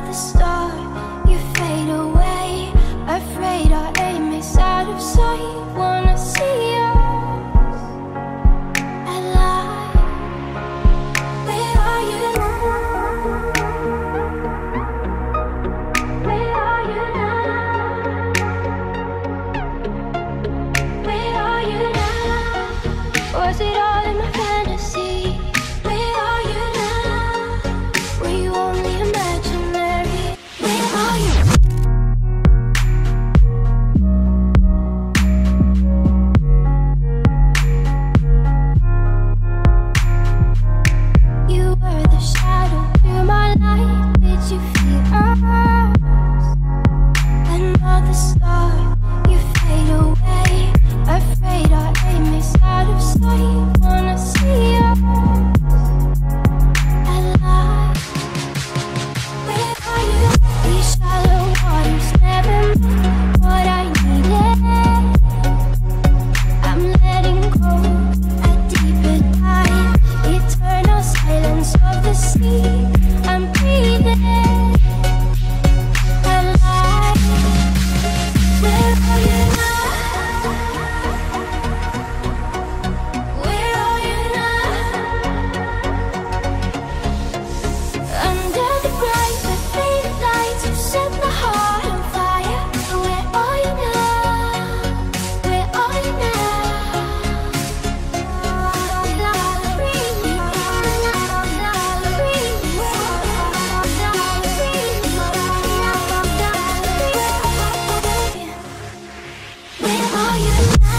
the stars. Bye. you